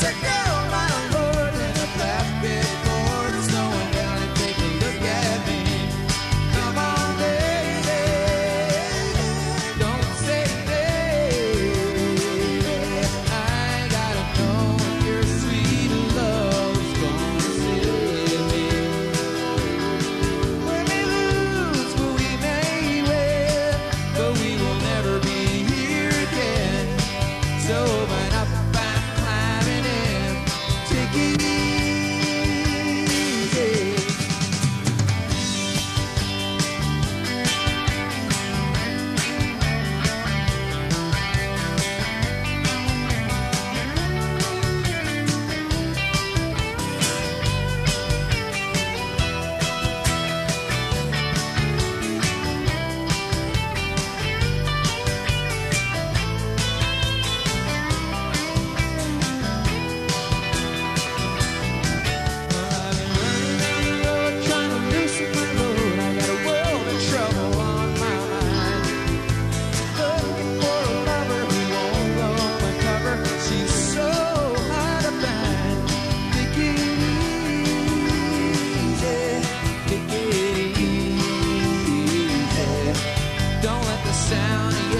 second. sound